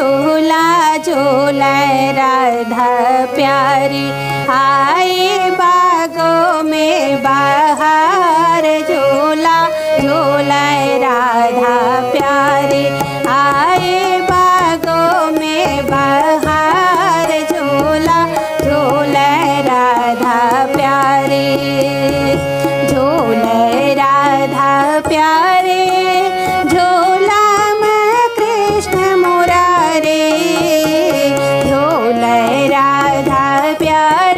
झूला, झूल, राधा प्यारी। आए बागों में बाहर झूला, झूल, राधा प्यारी। आए बागों में बाहर झूला, झूल, राधा प्यारी। झूल, राधा प्यारे। प्यारे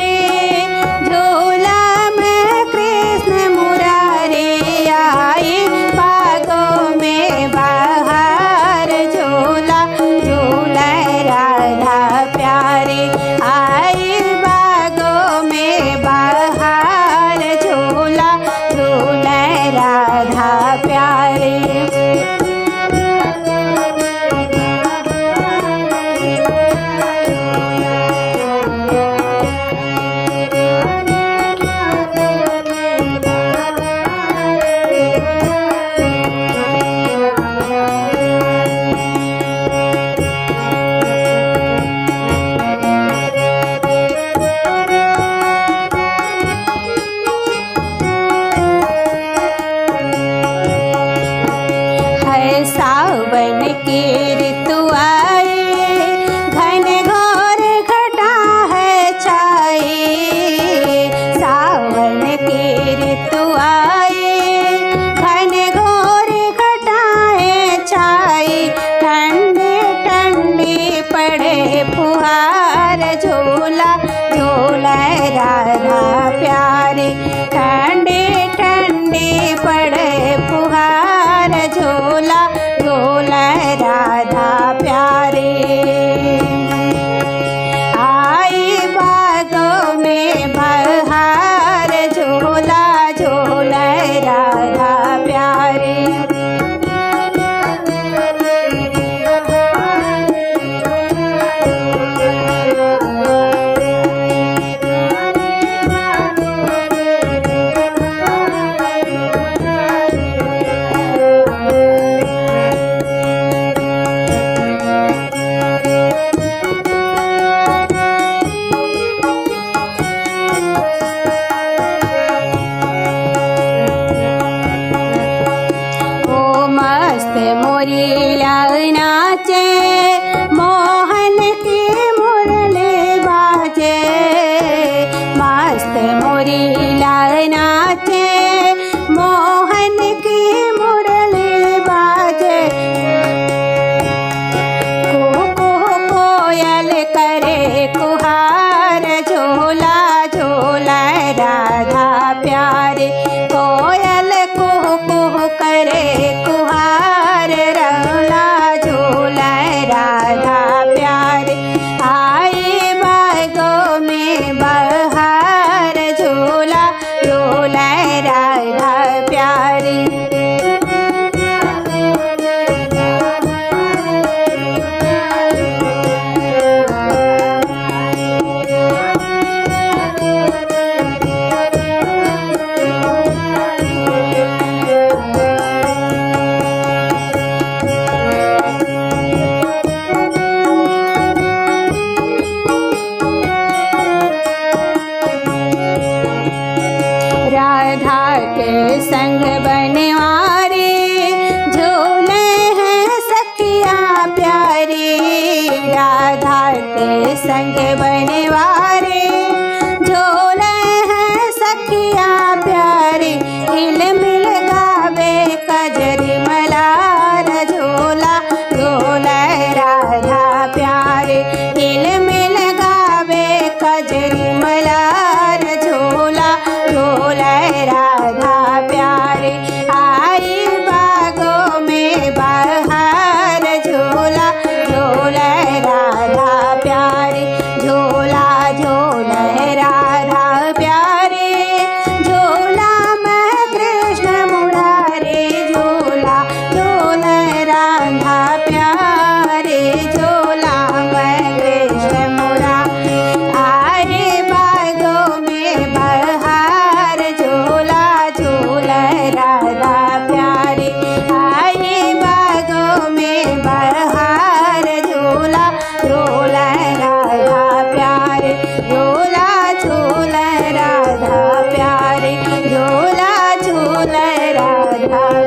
सावन के ऋतु आए, घन घोर घटा है छाए। सावन के ऋतु आए, घन घोर घटाए छाए। ठंडे ठंडे पड़े फुहार, झूला झूला, राधा प्यारे। मोरीला नाचे मोहन की मुरली बाजे। मस्त मोरीला नाचे मोहन की मुरली बाजे। कुहू कोयल करे कुहार, झूला झूला राधा प्यारे। राधा